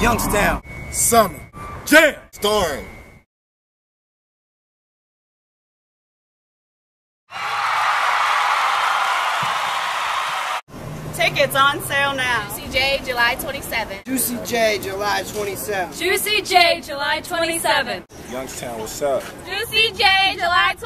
Youngstown. Summer. Jam. Starring. Tickets on sale now. Juicy J, July 27th. Juicy J, July 27th. Juicy J, July 27th. Youngstown, what's up? Juicy J, July 27th.